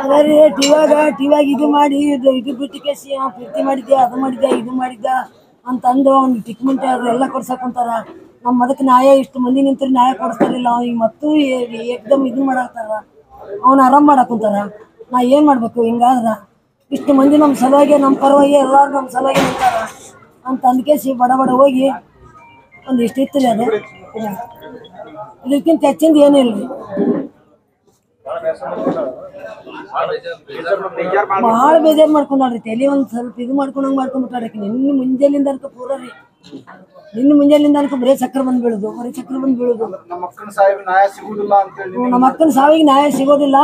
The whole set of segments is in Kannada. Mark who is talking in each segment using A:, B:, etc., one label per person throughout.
A: ಅದೇ ರೀ ಟಿವಾಗ ಟಿವಾಗ ಇದು ಮಾಡಿ, ಇದು ಇದು ಬಿಟ್ಟು ಕೇಸಿ ಪ್ರೀತಿ ಮಾಡಿದ್ದೆ ಅದು ಮಾಡಿದ್ಯಾ, ಇದು ಮಾಡಿದ್ದ ಅಂತಂದು ಅವ್ನು ಟ್ರೀಟ್ಮೆಂಟ್ ಎಲ್ಲ ಕೊಡ್ಸಕ್ ಕುಂತಾರ ನಮ್ಮ ಅದಕ್ಕೆ ನ್ಯಾಯ, ಇಷ್ಟು ಮಂದಿ ನಿಂತ್ರೆ ನ್ಯಾಯ ಕೊಡಿಸ್ತಾರಿಲ್ಲ, ಅವ್ನಿಗೆ ಮತ್ತೂ ಏಕ್ದಮ್ ಇದು ಮಾಡಾಕ್ತಾರ. ಅವ್ನು ಆರಾಮ್ ಮಾಡಾಕುಂತಾರ ನಾ ಏನ್ ಮಾಡಬೇಕು ಹಿಂಗಾದ್ರ? ಇಷ್ಟು ಮಂದಿ ನಮ್ಮ ಸಲುವಾಗಿ ನಮ್ಮ ಪರವಾಗಿ, ಎಲ್ಲಾರು ನಮ್ಮ ಸಲುವಾಗಿ ನಿಂತಾರ ಅಂತ ಅಂದ್ಕೇಸಿ ಬಡ ಬಡ ಹೋಗಿ ಒಂದು ಇಷ್ಟು ಇತ್ತು ಅದು. ಇದಕ್ಕಿಂತ ಹೆಚ್ಚಿಂದ ಏನಿಲ್ಲ ರೀ. ಭಾಳ ಬೇಜಾರ್ ಮಾಡ್ಕೊಂಡ್ರಿ ತಲೆ ಒಂದ್ ಸ್ವಲ್ಪ ಇದು ಮಾಡ್ಕೊಂಡಂಗ್ ಮಾಡ್ಕೊಂಡ್ಬಿಟ್ಟಾರ ನಿನ್ನ ಮುಂಜಾಲಿಂದ ಅನ್ಕ ಪೂರ ರೀ. ನಿನ್ನ ಮುಂಜಾಲಿಂದ ಅನ್ಕ ಬರೀ ಚಕ್ರ ಬಂದ್ ಬೀಳುದು ಬರೀ ಚಕ್ರ ಬಂದ್ ಬೀಳುದು.
B: ನಮ್ಮ ಮಕ್ಕಳ ಸಾಹಿಬ್ ನ್ಯಾಯ ಸಿಗುದಿಲ್ಲ
A: ಹ್ಮ್, ನಮ್ಮ ಅಕ್ಕನ ಸಾವಿಗೆ ನ್ಯಾಯ ಸಿಗೋದಿಲ್ಲ.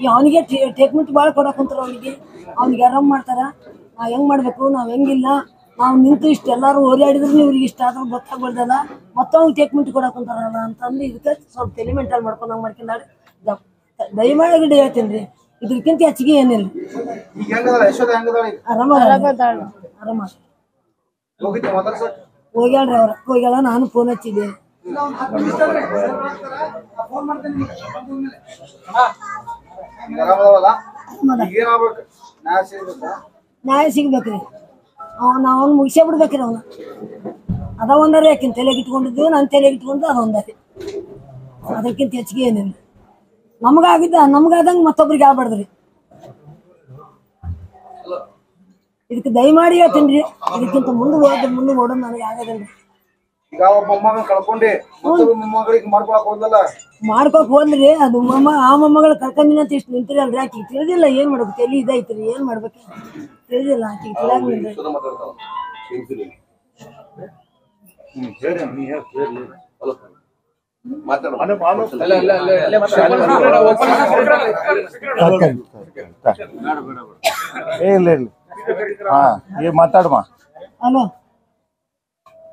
A: ಈ ಅವನಿಗೆ ಟ್ರೀಟ್ಮೆಂಟ್ ಭಾಳ ಕೊಡಕ್ ಕುಂತಾರ ಅವನಿಗೆ. ಅವ್ನಿಗೆ ಆರಾಮ್ ಮಾಡ್ತಾರ. ನಾ ಹೆಂಗ್ ಮಾಡ್ಬೇಕು? ನಾವ್ ಹೆಂಗಿಲ್ಲ. ನಾವು ನಿಂತು ಇಷ್ಟ ಎಲ್ಲಾರು ಓಡಾಡಿದ್ರು ಇವ್ರಿಗೆ ಇಷ್ಟ ಆದ್ರೂ ಗೊತ್ತಾಗ್ಬಾರ್ದಲ್ಲ ಮತ್ತೊಂದು ಟ್ರೀಟ್ಮೆಂಟ್ ಕೊಡಕ್ ಕುಂತಾರಲ್ಲ ಅಂತಂದು ಇದಕ್ಕೆ ಸ್ವಲ್ಪ ತಲೆ ಮೆಂಟಲ್ ಮಾಡ್ಕೊಂಡಂಗ್ ಮಾಡ್ಕೊಂಡಾಳೆ ದಯಮಾಡಿ ಗಿಡ ಹೇಳ್ತೀನಿ ರೀ. ಇದಕ್ಕಿಂತ ಹೆಚ್ಚಿಗೆ ಏನಿಲ್ಲ.
B: ಈಗ ಹೆಂಗದಾಳ? ಯಶೋದ ಹೆಂಗದಾಳ ಈಗ?
A: ಆರಾಮ ಆರಾಮ.
B: ಹೋಗಿದ್ದೆ
A: ಹೋಗ್ಯಾಳ್ರಿ ಅವ್ರ. ಹೋಗ್ಯಾಳ ನಾನು ಫೋನ್ ಹಚ್ಚಿದ್ದೆ.
B: ಈಗ ಆರಾಮದಾವಲ್ಲ? ಈಗ ಏನಾಗ್ಬೇಕು? ನ್ಯಾಯ ಸಿಗ್ಬೇಕಾ?
A: ನ್ಯಾಯ ಸಿಗ್ಬೇಕ್ರಿ. ಅವನ್ ನಾವ್ ಮುಗಿಸೇ ಬಿಡ್ಬೇಕ್ರಿ ಅವನ. ಅದ ಒಂದರ ಯಾಕಿನ್ ತಲೆಗೆ ಇಟ್ಕೊಂಡಿದ್ದು ನನ್ನ ತಲೆಗೆ ಇಟ್ಕೊಂಡು ಅದು ಒಂದರೆ. ಅದಕ್ಕಿಂತ ಹೆಚ್ಚಿಗೆ ಏನಿಲ್ಲ. ನಮಗಾಗಿದ್ದ ನಮ್ಗಾದಂಗ ಮತ್ತೊಬ್ರಿಗೆ ಆಗ್ಬಾರ್ದ್ರಿ ಇದಕ್ಕೆ ದಯಮಾಡಿ ಹೇಳ್ತೀನಿ ರೀ. ಇದಕ್ಕಿಂತ ಮುಂದೆ ಹೋದ ಮುಂದೆ ಓಡೋದು ನನಗೆ ಆಗೋದಿಲ್ಲ
B: ಈಗ ಒಬ್ಬ ಮೊಮ್ಮಗನ್ ಕಳ್ಕೊಂಡಿ ಮತ್ತೊಬ್ಬ ಮೊಮ್ಮಗಳಿಗೆ ಮಾಡ್ಕೊಳಕ್
A: ಮಾಡ್ಕೋಕ್ ಹೋದ್ರಿ ಅದು ಮೊಮ್ಮ ಆ ಮೊಮ್ಮಗಳು ಕರ್ಕೊಂಡಿನ ಅಂತ ಇಷ್ಟು ನಿಂತಿರಲ್ರಿ. ಆಕಿಗೆ ತಿಳಿದಿಲ್ಲ ಏನ್ ಮಾಡ್ಬೇಕು ತಲೆ ಇದೈತ್ರಿ ಏನ್ ಮಾಡ್ಬೇಕು ತಿಳಿದಿಲ್ಲ ಆಕಿಗೆ ತಿಳಿಯಾಗ ಹೇಳಿ
C: ಏ ಇಲ್ಲ ಇಲ್ಲ ಹಾ ಏ ಮಾತಾಡಮ್ಮ
A: ಹಲೋ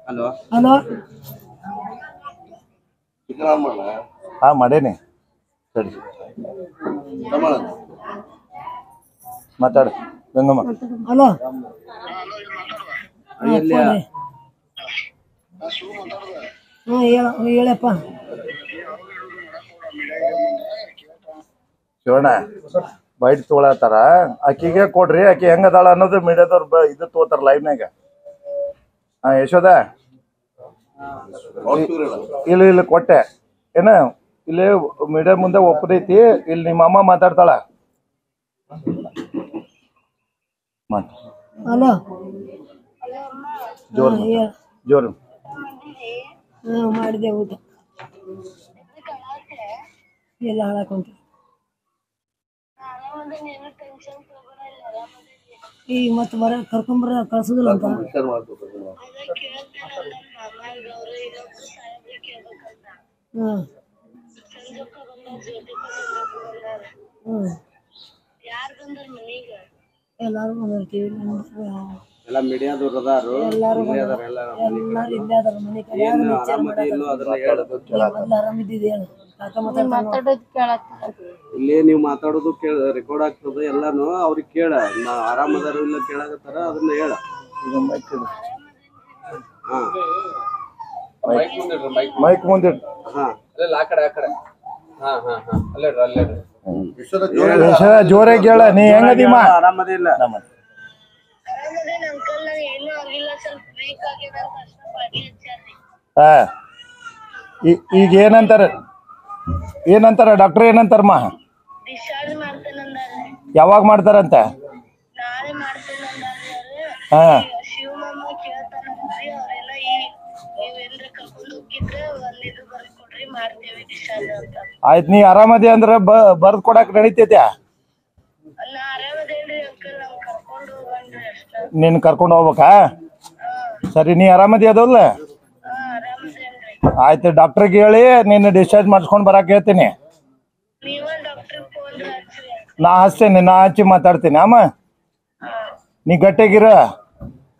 D: ಹಲೋ
A: ಹಲೋ
C: ಹಾ ಮಾಡೇನಿ ಸರಿ ಮಾತಾಡ ಗಂಗಮ್ಮ
A: ಹಲೋ ಹ್ಞೂ ಹೇಳ ಹೇಳಪ್ಪ.
C: ಶಿವಣ್ಣ ಬೈಟ್ ತೊಗೊಳತ್ತಾರ? ಆಕಿಗೆ ಕೊಡ್ರಿ ಆಕಿ ಹೆಂಗ್ ಅದಾಳ ಅನ್ನೋದು ಮೀಡಿಯಾದವ್ರು ಇದು ತಗೋತಾರ ಲೈವ್ನಾಗ ಹಾ ಯಶೋದ? ಇಲ್ಲ ಇಲ್ಲ ಕೊಟ್ಟೆ. ಏನ ಇಲ್ಲಿ ಮೀಡಿಯಾ ಮುಂದೆ ಒಪ್ಪದೈತಿ ಇಲ್ಲಿ ನಿಮ್ಮ ಅಮ್ಮ ಮಾತಾಡ್ತಾಳ. ಮಾತ್.
A: ಹಲೋ
C: ಜೋರು ಜೋರು.
A: ಹಾಂ ಮಾಡಿದೆ ಊಟ. ಎಲ್ಲ ಹಾಳಾಕೊಂತ ಈ ಮತ್ತೆ ಬರ ಕರ್ಕೊಂಬರ ಕಳ್ಸೋದಿಲ್ಲ ಅಂತ. ಹ್ಮ್. ಹ್ಮ್. ಎಲ್ಲಾರು ಬಂದಿರ್ತೀವಿ.
D: ಎಲ್ಲ ಮೀಡಿಯಾದವ್ರು ಅದಾರು.
A: ಎಲ್ಲಾರು
D: ಇಲ್ಲೇ ಅದಾರ ಎಲ್ಲ
A: ಎಲ್ಲಾರು ಇಲ್ಲೇ ಅದಾರ ಮನೆ ಕಡೆ. ಯಾರು
D: ಏನು ಆರಾಮದಿ ಇಲ್ಲೋ ಅದನ್ನ ಹೇಳು
A: ಮೊದ್ಲು ಆರಾಮಿದ್ದಿದೆ ಹೇಳು. ಕಾಕ ಮಾತಾಡ್ತಾನೆ
D: ಇಲ್ಲಿ ನೀವು ಮಾತಾಡೋದು ಕೇಳ ರೆಕಾರ್ಡ್ ಆಗ್ತದೆ ಎಲ್ಲಾನು ಅವ್ರಿಗೆ ಕೇಳ. ನಾ ಆರಾಮದಾರು ಇಲ್ಲ ಕೇಳಾಕತ್ತಾರ ಅದನ್ನ ಹೇಳ. ಹಾ.
C: ಮೈಕ್ ಮುಂದೆ
D: ಹಾ.
C: ಯಶೋದ ಜೋರಾಗಿ ಹೇಳ ನೀ ಹೆಂಗದಿಮ್ಮ
D: ಹಾ
C: ಹಾ ಹಾ. ಅಲ್ಲೇ ಏನಂತಾರ ಏನಂತಾರ ಡಾಕ್ಟರ್ ಏನಂತಾರಮ್ಮ
E: ಡಿಸ್ಚಾರ್ಜ್ ಮಾಡ್ತೇನಂದಾರೆ
C: ಯಾವಾಗ ಮಾಡ್ತಾರಂತ
E: ನಾಳೆ ಮಾಡ್ತೇನಂದಾರೆ
C: ಹಾ
E: ಶಿವಮಮ್ಮ ಕೇಳ್ತಾನಂದ್ರಿ ಅವರೆಲ್ಲ ಈ ನೀವೇನ್ರ ಕರ್ಕೊಂಡ್ ಏನಂತಾರ? ಏನಂತಾರ? ಡಾಕ್ಟರ್ ಏನಂತಾರಮ್ಮ? ಯಾವಾಗ ಮಾಡ್ತಾರಂತ? ಹಾ.
C: ಆಯ್ತು ನೀ ಆರಾಮದಿ ಅಂದ್ರೆ ಬರ್ದ್ ಕೊಡಕ್ ನಡಿತೈತ್ಯಾ?
E: ಹೋಗಣ್ರಿ ಅಷ್ಟ
C: ನಿನ್ ಕರ್ಕೊಂಡು ಹೋಗ್ಬೇಕಾ? ಸರಿ, ನೀ ಆರಾಮದಿ ಅದಲ್ಲ ಆಯ್ತು ಡಾಕ್ಟ್ರಿಗೆ ಹೇಳಿ, ನಿನ್ನ ಡಿಸ್ಚಾರ್ಜ್ ಮಾಡಿಸ್ಕೊಂಡು ಬರಕ್ಕೆ ಹೇಳ್ತೀನಿ. ನಾ ಹಚ್ತೇನೆ, ನಾ ಹಚ್ಚಿ ಮಾತಾಡ್ತೀನಿ ಅಮ್ಮ ನೀ ಗಟ್ಟಿಗಿರ.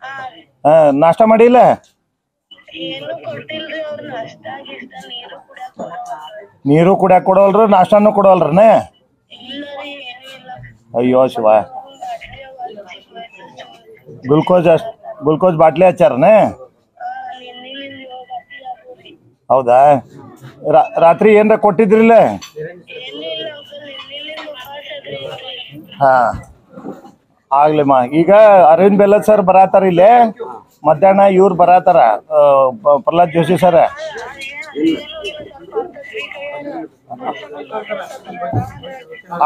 E: ಹಾ ರೀ
C: ನಾಷ್ಟ ಮಾಡಿಲ್ಲ?
E: ನೀರು ಕುಡಿಯಾಕ
C: ಕೊಡೋಲ್ರ ನಾಷ್ಟಾನು ಕೊಡೋಲ್ರನ ಅಯ್ಯೋ ಶಿವ. ಗ್ಲುಕೋಸ್ ಅಷ್ಟು, ಗ್ಲುಕೋಸ್ ಬಾಟ್ಲಿ ಹಚ್ಚಾರನ ಹೌದಾ? ರಾತ್ರಿ ಏನ್ರ ಕೊಟ್ಟಿದ್ರಿಲ್ಲ? ಹಾ. ಆಗ್ಲಿಮ್ಮ ಈಗ ಅರವಿಂದ್ ಬೆಲ್ಲದ್ ಸರ್ ಬರಾತಾರ ಇಲ್ಲಿ? ಮಧ್ಯಾಹ್ನ ಇವ್ರು ಬರಾತಾರ ಪ್ರಹ್ಲಾದ್ ಜೋಶಿ ಸರ್?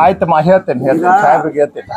C: ಆಯ್ತಮ್ಮ ಹೇಳ್ತೇನೆ ಹೇಳ್ತೇನೆ, ಸಾಹೇಬ್ರಿಗೆ ಹೇಳ್ತೇನೆ.